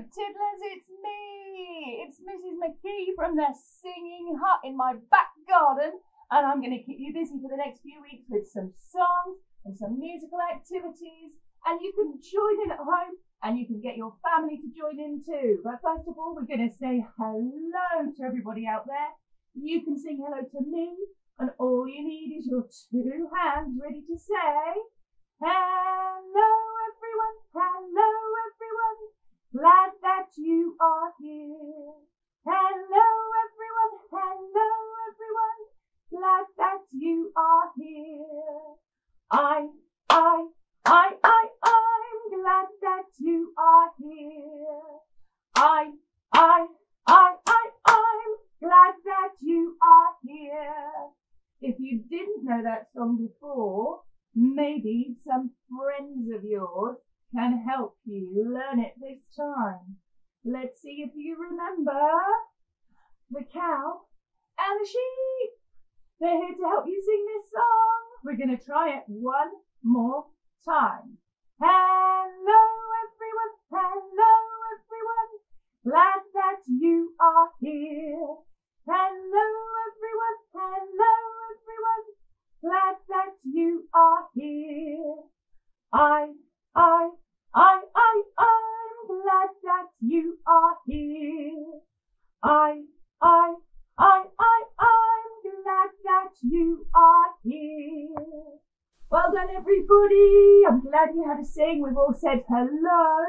Tiddlers, it's me! It's Mrs. McKee from the Singing Hut in my back garden, and I'm going to keep you busy for the next few weeks with some songs and some musical activities, and you can join in at home and you can get your family to join in too. But first of all, we're going to say hello to everybody out there. You can sing hello to me, and all you need is your two hands ready to say, Hello, everyone, hello, everyone. Glad that you are here. Hello, everyone, hello, everyone. Glad that you are here. I, I, I, I, I'm glad that you are here. I, I, I, I, I'm glad that you are here. If you didn't know that song before, maybe some friends of yours can help you learn it this time. Let's see if you remember the cow and the sheep. They're here to help you sing this song. We're going to try it one more time. Hello, everyone. Hello, everyone. Glad that you are here. Hello, everyone. Hello, everyone. Glad that you are here. I, I, I, I, I'm glad that you are here. I, I, I, I, I'm glad that you are here. Well done, everybody. I'm glad you had a sing. We've all said hello.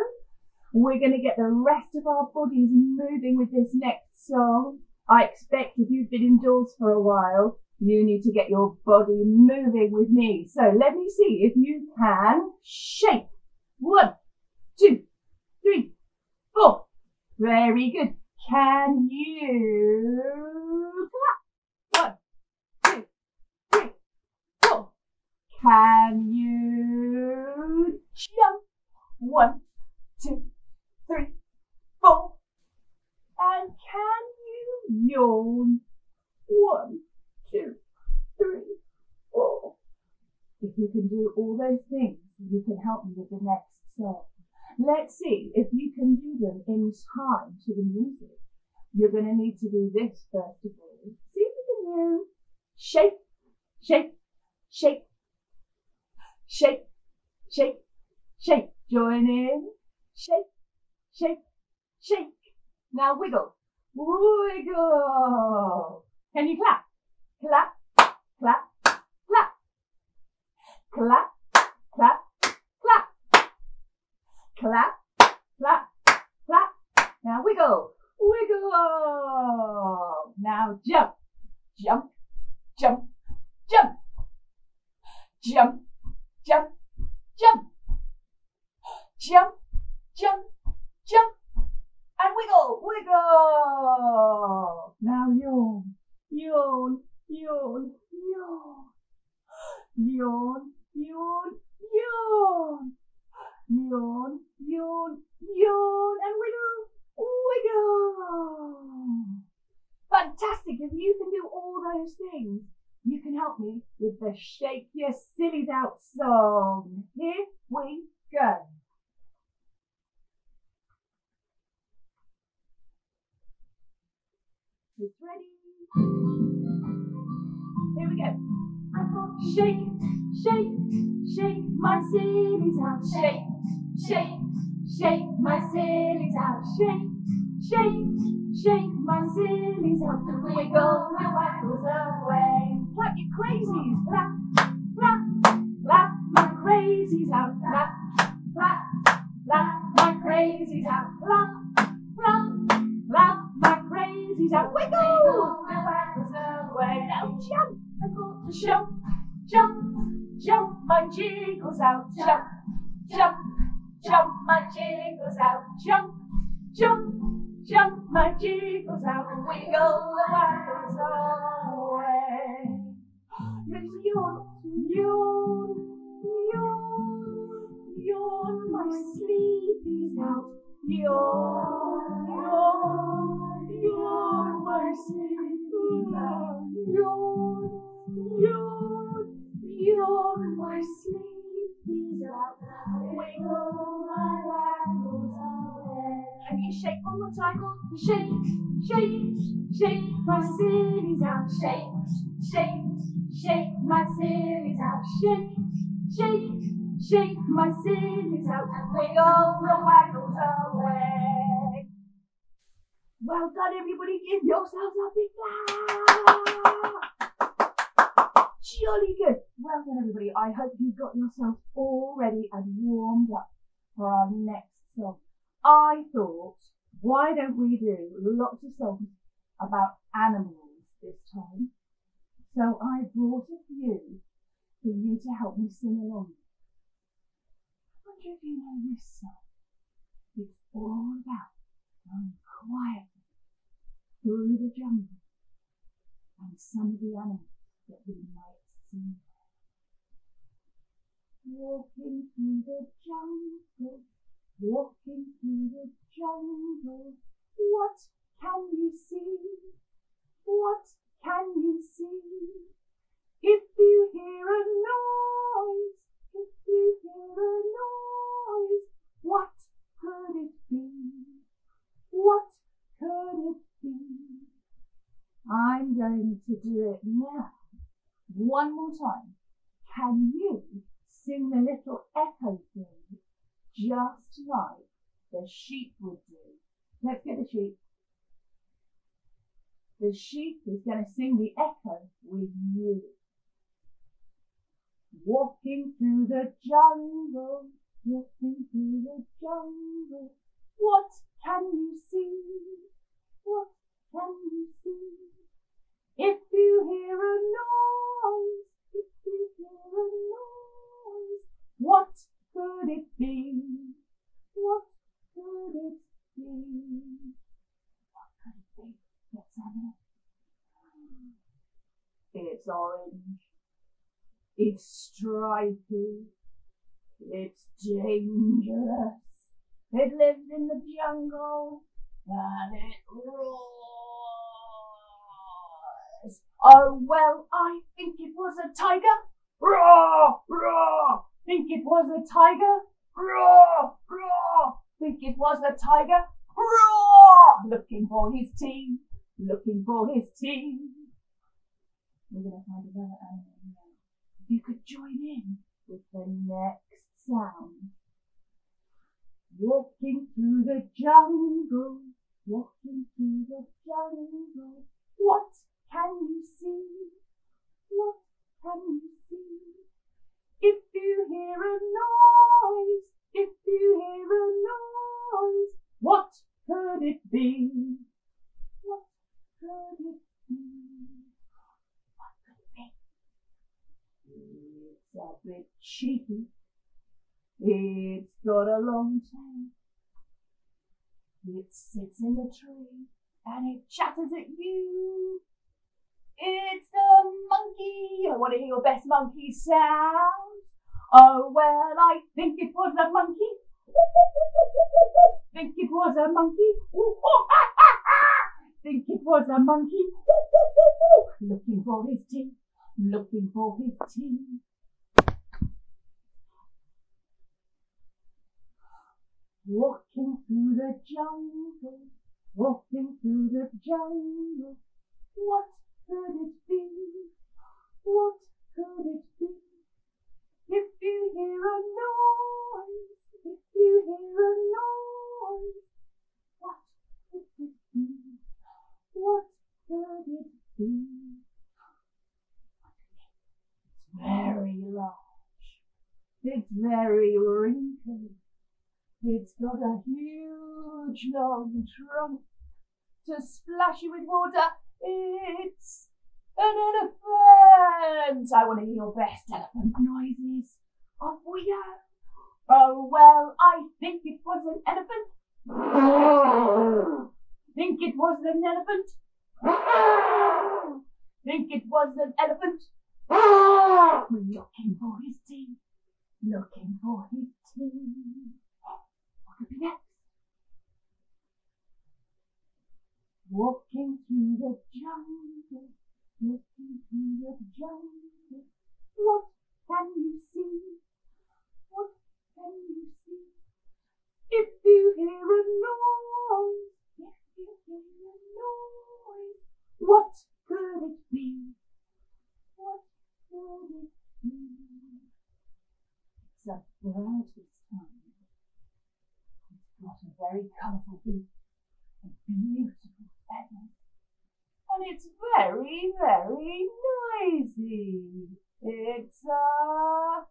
We're going to get the rest of our bodies moving with this next song. I expect if you've been indoors for a while, you need to get your body moving with me. So let me see if you can shake. One, two, three, four. Very good. Can you clap? One, two, three, four. Can you jump? One, two, three, four. And can you yawn? One, two. You can do all those things, you can help me with the next song. Let's see if you can do them in time to the music. You're going to need to do this first of all. See if you can do shake, shake, shake, shake, shake, shake. Join in. Shake, shake, shake. Now wiggle, wiggle. Can you? Clap, clap, clap. Clap, clap, clap. Clap, clap, clap. Now wiggle, wiggle. Now jump, jump, jump, jump. Jump, jump, Shake, shake, shake my sillies out. The wiggle the waggles away. Clap your crazies. Clap, clap, clap my crazies out. Clap, out. And wiggle the waggles away. Ready to yawn, yawn, yawn, yawn. My sleepies out. Yawn, yawn, yawn. My sleepies out. Yawn, yawn, yawn. My sleepies out. Wiggle my waggles away. Can you shake. One more time. Shake, shake, shake my sillies out. Shake, shake, shake my sillies out. Shake, shake, shake my sillies out. And wiggle the waggles away. Well done, everybody. Give yourselves a big clap. Jolly good. Well done, everybody. I hope you've got yourselves all ready and warmed up for our next song. I thought, why don't we do lots of songs about animals this time? So I brought a few for you to help me sing along. I wonder if you know this song. It's all about going quietly through the jungle and some of the animals that we might see. Walking through the jungle, walking through the jungle, what can you see? What can you see? If you hear a noise, if you hear a noise, what could it be? What could it be? I'm going to do it now. One more time. Can you sing the little echo thing just like the sheep would do? Let's get the sheep. The sheep is going to sing the echo with you. Walking through the jungle, walking through the jungle, what can you see? What can you see? If you hear a noise, if you hear a noise, what could it be? What could it be? What could it be? Let's have it. It's orange. It's stripy. It's dangerous. It lives in the jungle and it roars. Oh, well, I think it was a tiger. Roar, roar. Think it was a tiger. Roar, roar. Think it was a tiger. Roar. Looking for his team. Looking for his team. We're going to find another animal now. You could join in with the next sound. Walking through the jungle, walking through the jungle. What can you see? What can you see? If you hear a noise, if you hear a noise, what could it be? What could it be? What could it be? It's a bit cheeky. It's got a long tail. It sits in the tree and it chatters at you. It's the monkey. I want to hear your best monkey sound. Oh, well, I think it was a monkey. think it was a monkey. think it was a monkey. looking for his teeth. Looking for his teeth. Walking through the jungle, walking through the jungle. What could it be? What could it be? If you hear a noise, if you hear a noise, what could it be? What could it be? It's very large. It's very wrinkled. It's got a huge long trunk to splash you with water. It's an elephant. I want to hear your best elephant noises. We go. Oh, well, I think it was an elephant. think it was an elephant. think it was an elephant. We're Looking for his teeth. Looking for his teeth. What could be next? Walking through the jungle, Listen to your giant. What can you see? What can you see? If you hear a noise, if you hear a noise, what could it be? What could it be? It's a bird this time. It's got a very colourful beak and beautiful feathers. And it's very, very noisy. It's a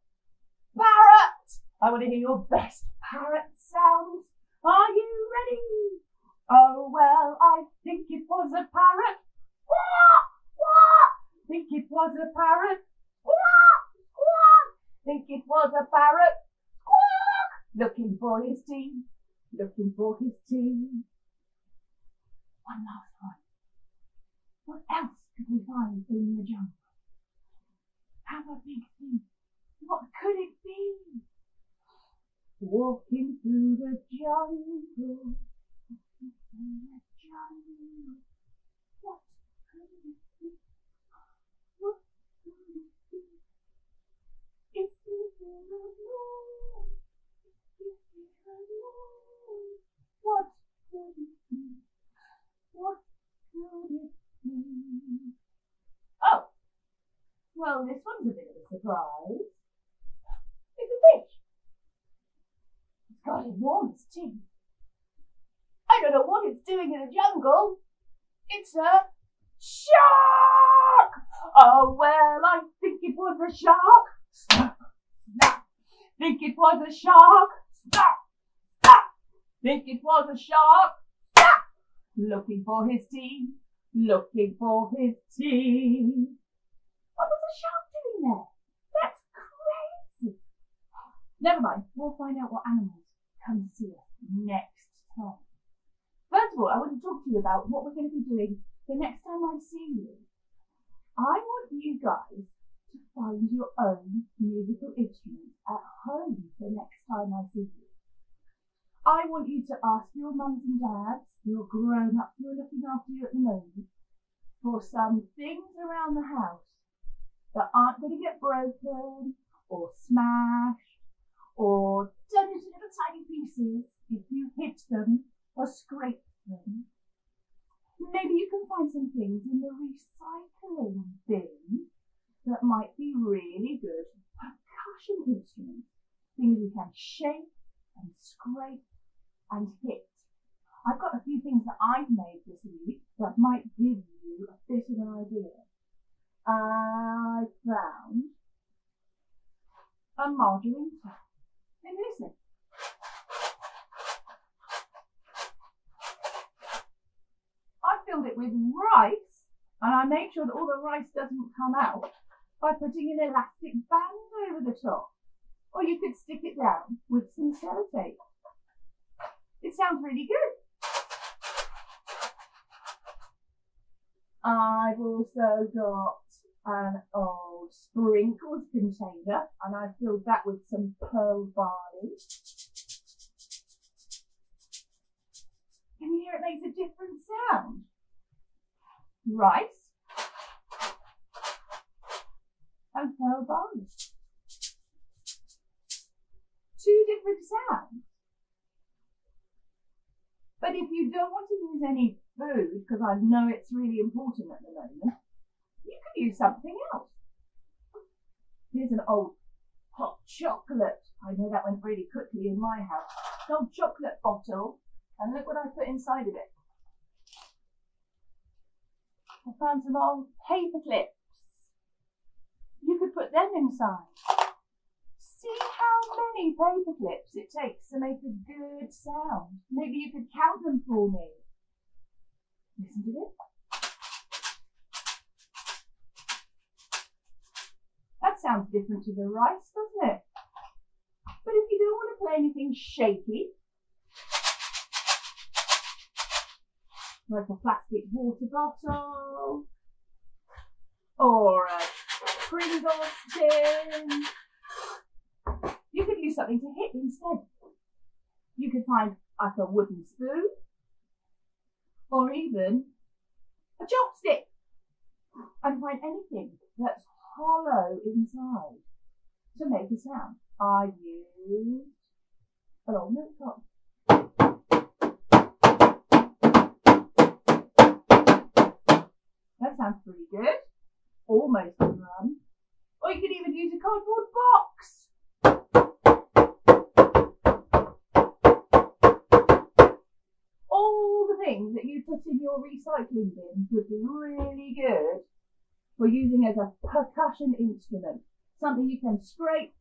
parrot. I want to hear your best parrot sounds. Are you ready? Oh, well, I think it was a parrot. Quack, quack. Think it was a parrot. Quack, quack. Think it was a parrot. Quack. Looking for his team. Looking for his team. One last one. What else could we find in the jungle? Have big think. What could it be? Walking through the jungle. Through the jungle. What could it be? What could it be? If you hear a noise, if you hear a noise, what could it be? What could it be? Oh, well, this one's a bit of a surprise. It's a fish. It's got enormous teeth. I don't know what it's doing in the jungle. It's a shark! Oh, well, I think it was a shark. Think it was a shark. Think it was a shark. Looking for his teeth. Looking for his teeth. What was the shark doing there? That's crazy. Never mind. We'll find out what animals come to see us next time. First of all, I want to talk to you about what we're going to be doing the next time I see you. I want you guys to find your own musical instrument at home the next time I see you. I want you to ask your mums and dads, your grown ups who are looking after you at the moment, for some things around the house that aren't going to get broken or smashed or done into little tiny pieces if you hit them or scrape them. Maybe you can find some things in the recycling bin that might be really good percussion instruments, things you can shake and scrape and hit. I've got a few things that I've made this week that might give you a bit of an idea. I found a margarine tap. And listen. I filled it with rice and I made sure that all the rice doesn't come out by putting an elastic band over the top. Or you could stick it down with some sellotape. It sounds really good. I've also got an old sprinkles container and I filled that with some pearl barley. Can you hear it makes a different sound? Rice and pearl barley. Two different sounds. But if you don't want to use any food, because I know it's really important at the moment, you could use something else. Here's an old hot chocolate. I know that went really quickly in my house. An old chocolate bottle. And look what I put inside of it. I found some old paper clips. You could put them inside. Many paper clips it takes to make a good sound. Maybe you could count them for me. Listen to this. That sounds different to the rice, doesn't it? But if you don't want to play anything shaky, like a plastic water bottle, or a Pringles tin, something to hit instead. You could find like a wooden spoon, or even a chopstick, and find anything that's hollow inside to make a sound. I used an old milk carton. That sounds pretty good. Almost a. Or you could even use a cardboard box. Recycling bins would be really good for using as a percussion instrument. Something you can scrape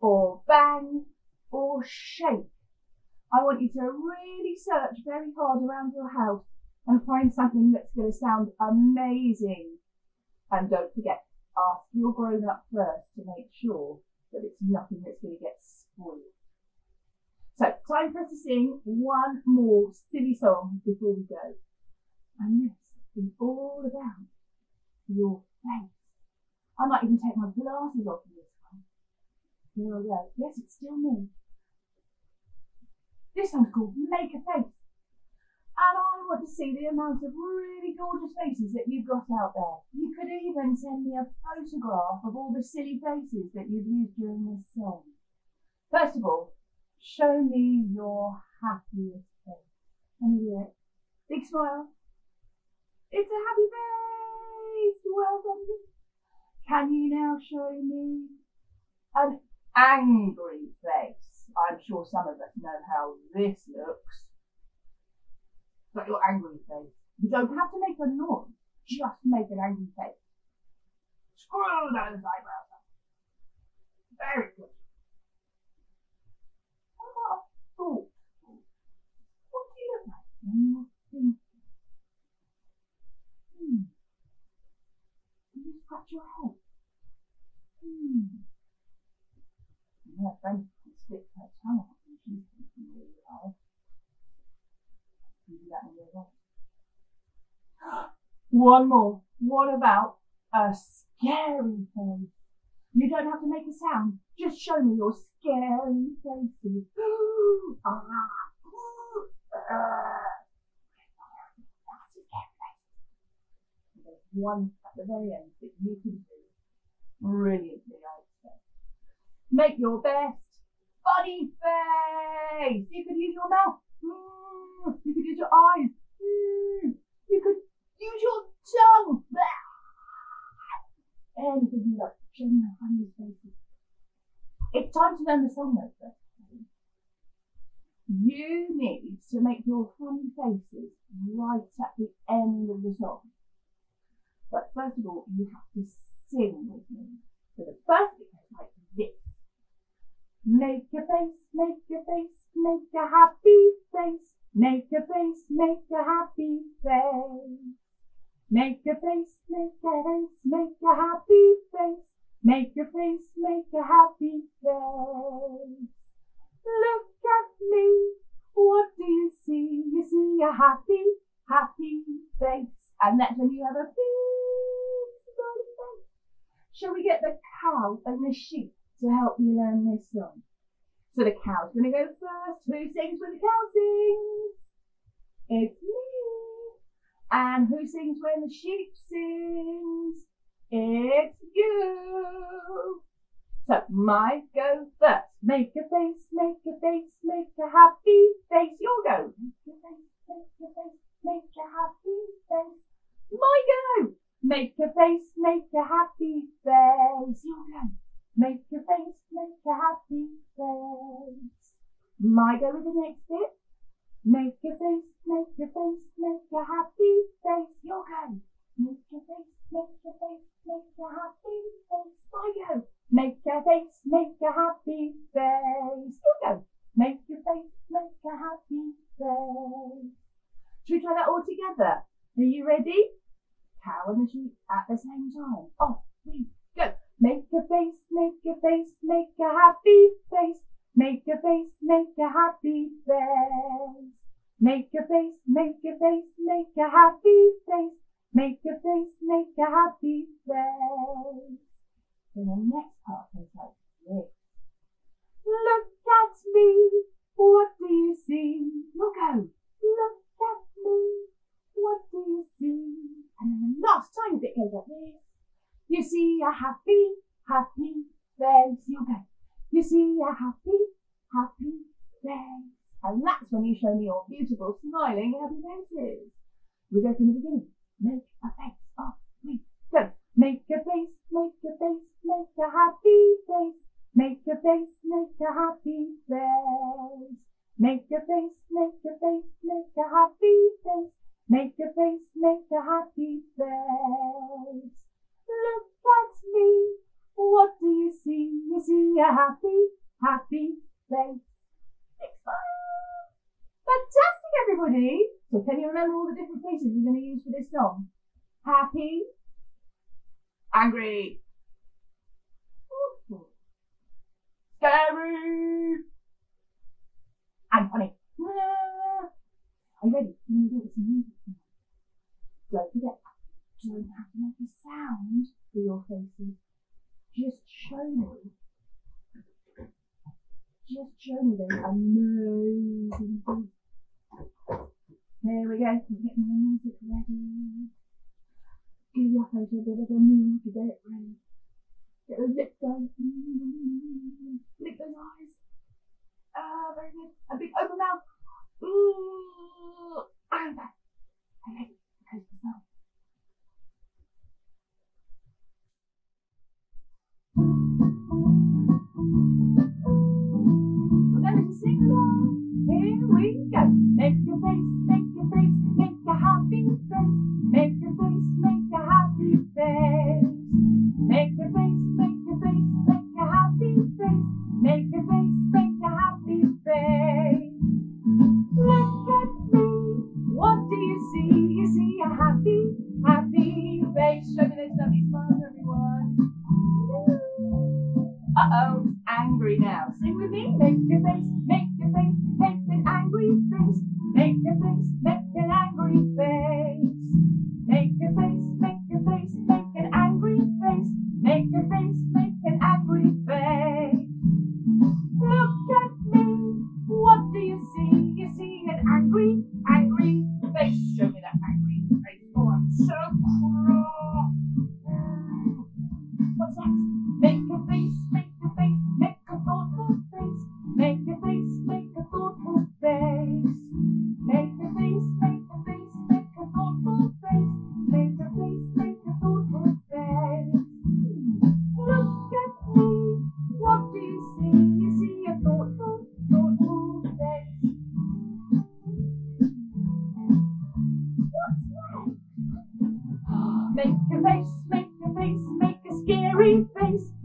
or bang or shake. I want you to really search very hard around your house and find something that's going to sound amazing. And don't forget, ask your grown up first to make sure that it's nothing that's going to get spoiled. So, time for us to sing one more silly song before we go. And this is all about your face. I might even take my glasses off for this one. Here I go. Yes, it's still me. This song's called Make a Face. And I want to see the amount of really gorgeous faces that you've got out there. You could even send me a photograph of all the silly faces that you've used during this song. First of all, show me your happiest face. Can you do it? Big smile. It's a happy face. Well done. Can you now show me an angry face? I'm sure some of us know how this looks But your angry face. You don't have to make a noise, just make an angry face. Screw those eyebrows up. Very good. What about a thought? What do you look like when you're thinking? Hmm. Can you scratch your head? Hmm. My friend can stick her tongue out when she's thinking really hard. One more. What about a scary face? You don't have to make a sound. Just show me your scary faces. There's one at the very end that you can do brilliantly, I expect. Make your best funny face. You could use your mouth. Mm. You could use your eyes. Mm. You could use your tongue. Anything you like. Your funniest faces. It's time to learn the song though. You need to make your funny faces right at the end of the song. But first of all, you have to sing with me. So the first bit goes like this. Make a face, make a face, make a happy face. Make a face, make a happy face. Make a face, make a face, make a happy face. Make a face, make a happy face. Look at me, what do you see? You see a happy, happy face. And that's when you have a big. Shall we get the cow and the sheep to help you learn this song? So the cow's going to go first. Who sings when the cow sings? It's me. And who sings when the sheep sings? It's you. So my go first. Make a face, make a face, make a happy face. Your go. Make a face, make a face, make a happy face. My go. Make a face, make a happy face. Your. Make a face, make a happy face. My go with the next make a happy face. Then the next part goes like this. Look at me, what do you see? Look out, look at me, what do you see? And then the last tiny bit goes like this. You see a happy, happy face. You go. You see a happy, happy face. And that's when you show me your beautiful, smiling, happy faces. We go from the beginning. Make a face. Off we go. Make a face, make a face, make a happy face. Make a face, make a happy face. Make a face, make a face, make a happy face. Make a face, make a happy face. Look at me, what do you see? You see a happy, happy face. Fantastic, everybody! So can you remember all the different faces we're going to use for this song? Happy, angry, scary, and funny. Are you ready? You do this music. Don't forget, don't have to make a sound for your faces. Just show me. Just show me those amazing. Here we go. We're getting the music ready. Give your face a bit of a move to get it ready. Get those lips going. Lick those eyes. Ah, very good. A big open mouth. Face, make a face, make a scary face.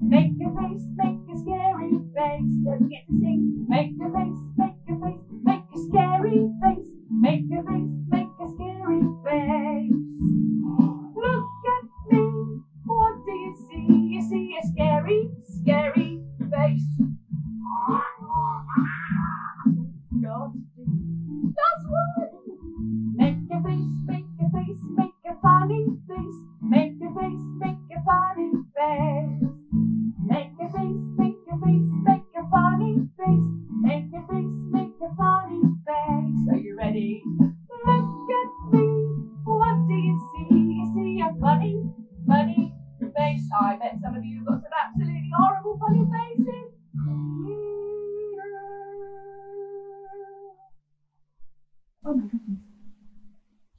Oh my goodness.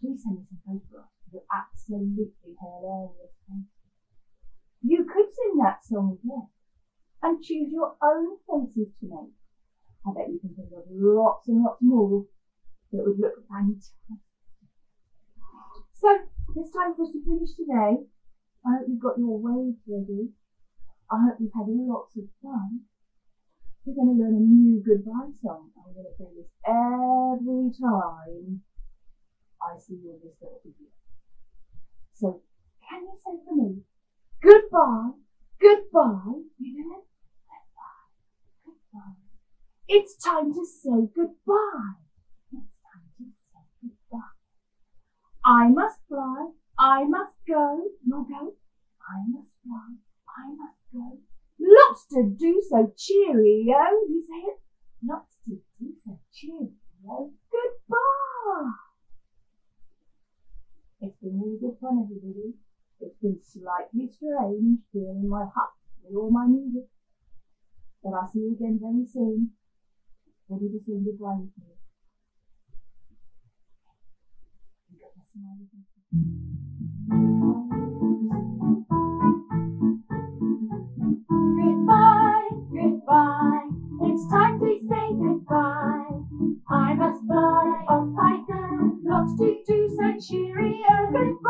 Please send me some photographs of your absolutely hilarious. You could sing that song again and choose your own faces to make. I bet you can think of lots and lots more that would look fantastic. So, it's time for us to finish today. I hope you've got your waves ready. I hope you've had lots of fun. We're going to learn a new goodbye song. I'm going to play this every time I see you in this little video. So, can you say for me, goodbye, goodbye? You it? Goodbye, goodbye. It's time to say goodbye. It's time to say goodbye. I must fly, I must go. You'll go. I must fly, I must. Lots to do, so cheerio. You say it. Lots to do, so cheerio. Goodbye. It's been really good fun, everybody. It's been slightly strange here in my hut with all my music. But I'll see you again very soon. Ready to sing goodbye with me. You goodbye. It's time to say goodbye. I must fly off I go. Lots to do, so cheerio. Goodbye.